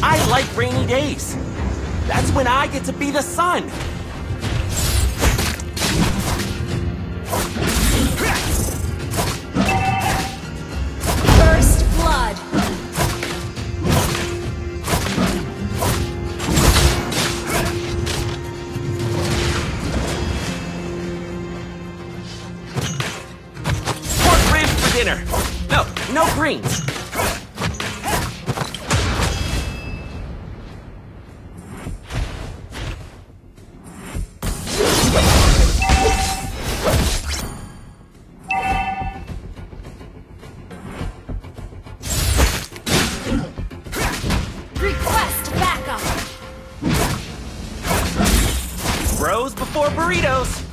I like rainy days. That's when I get to be the sun. Dinner. No, no greens. Request backup! Bros before burritos.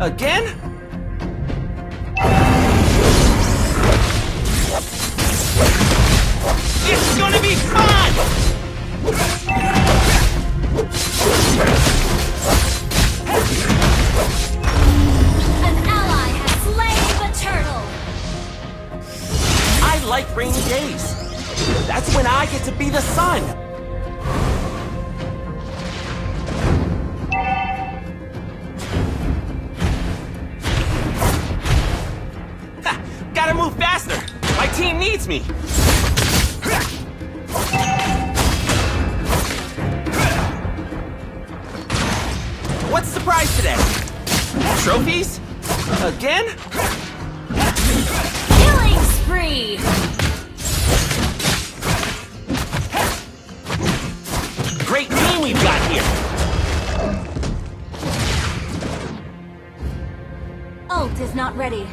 Again? It's gonna be fun! Me. What's the prize today? Trophies? Again? Killing spree! Great team we've got here. Ult is not ready.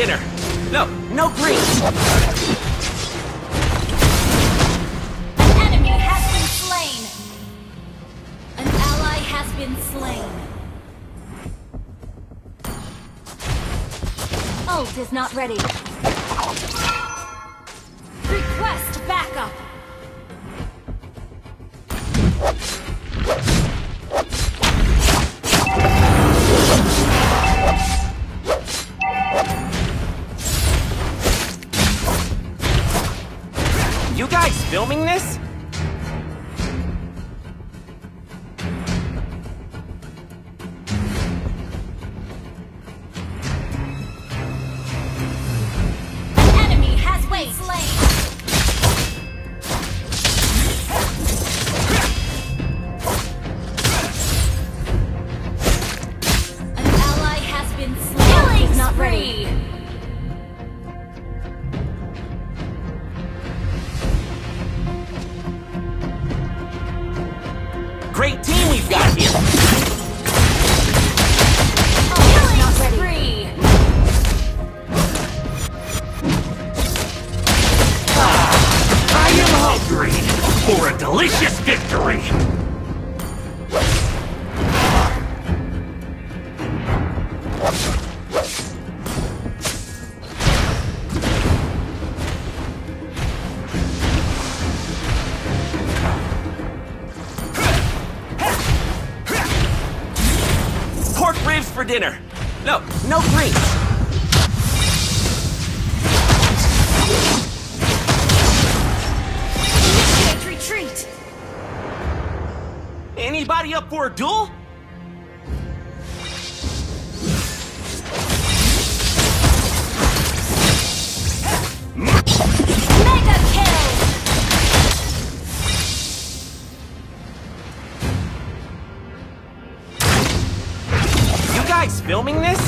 Dinner. No, no greens. An enemy has been slain. An ally has been slain. Is not ready. Filming this? Great dinner. No, no greens. Initiate retreat! Anybody up for a duel? Guys filming this?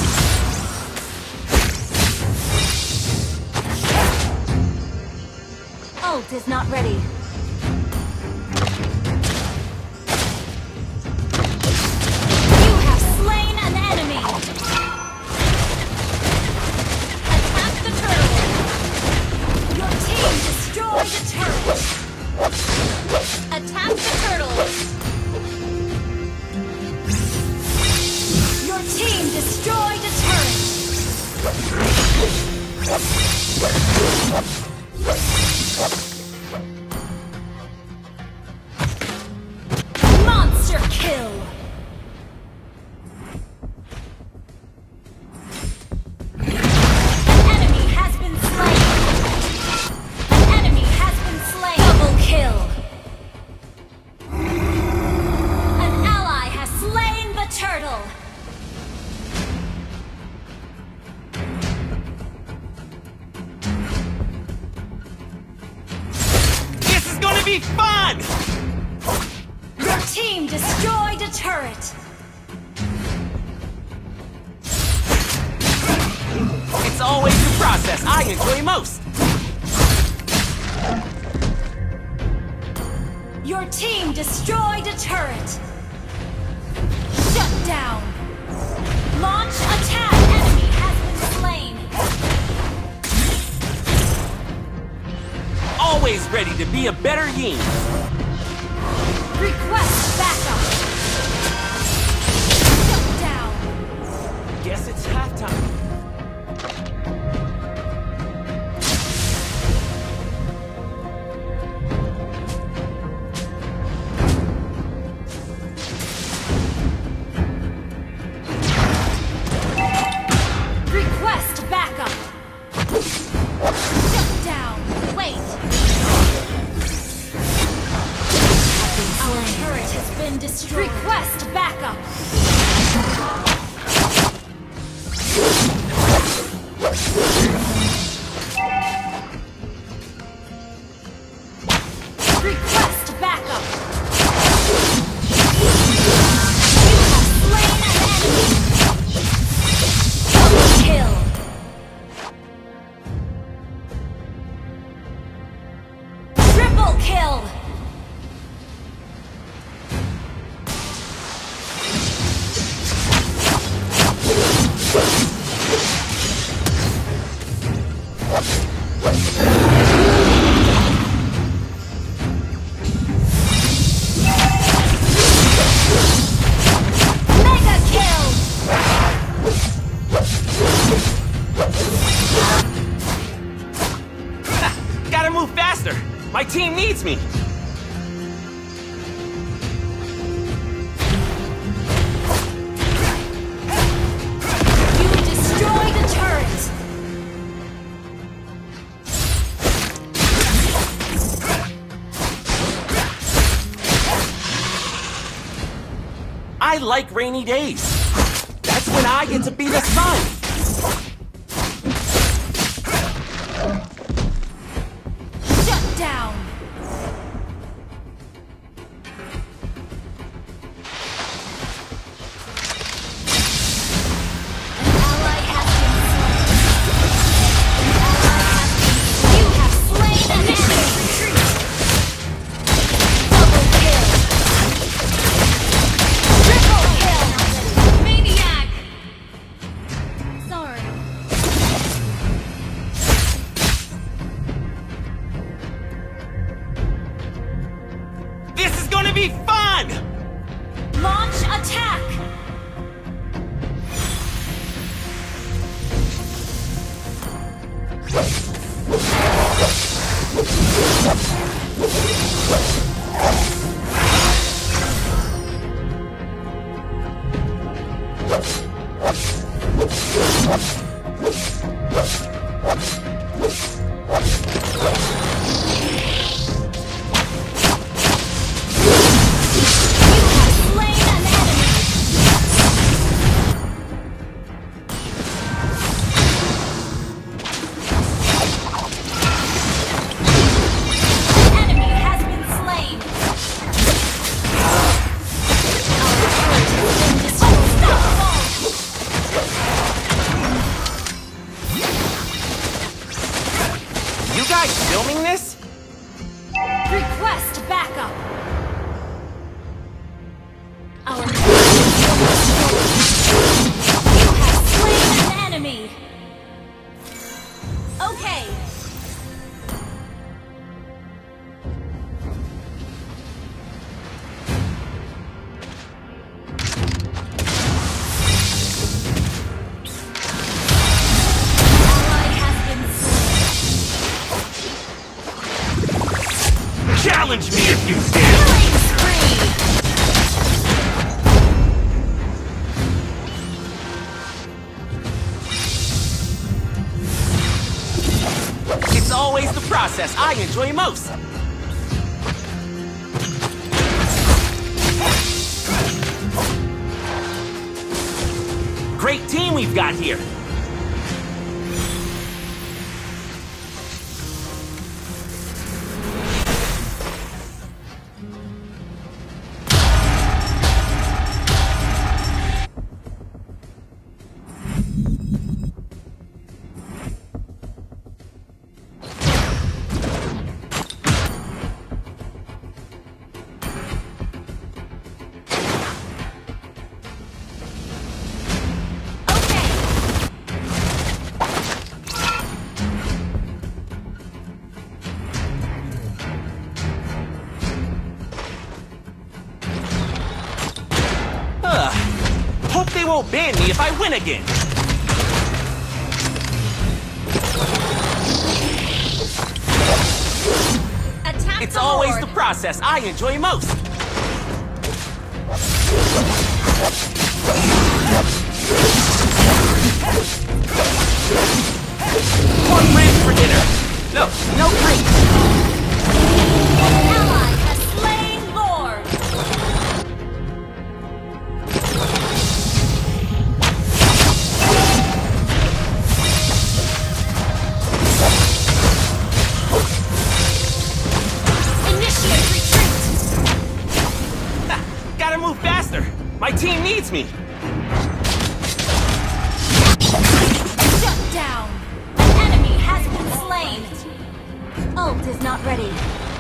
Ult is not ready. Let's go. Be fun! Your team destroyed a turret! It's always the process I enjoy most. Your team destroyed a turret! Always ready to be a better yin. Request backup! Shut down! Guess it's halftime. Request backup! Request backup! You have slain an enemy! Double kill! Triple kill! Like rainy days. That's when I get to be the sun. Great team we've got here! Ban me if I win again. Attack it's always the process I enjoy most. parei.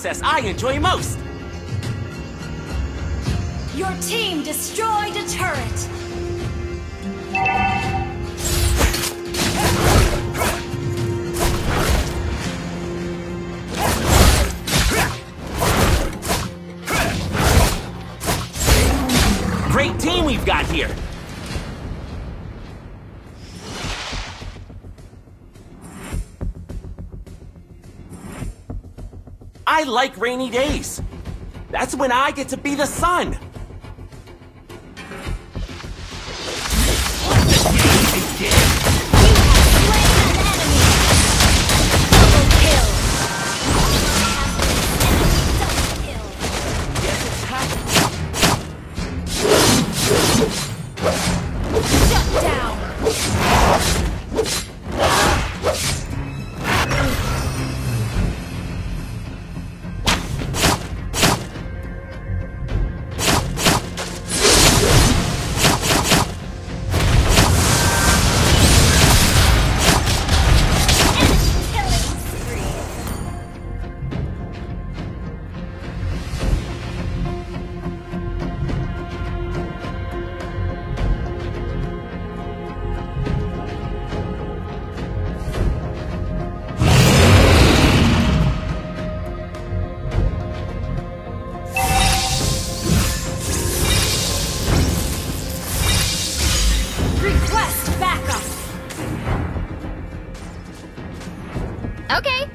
process I enjoy most. Your team destroyed a turret. I like rainy days. That's when I get to be the sun. Okay.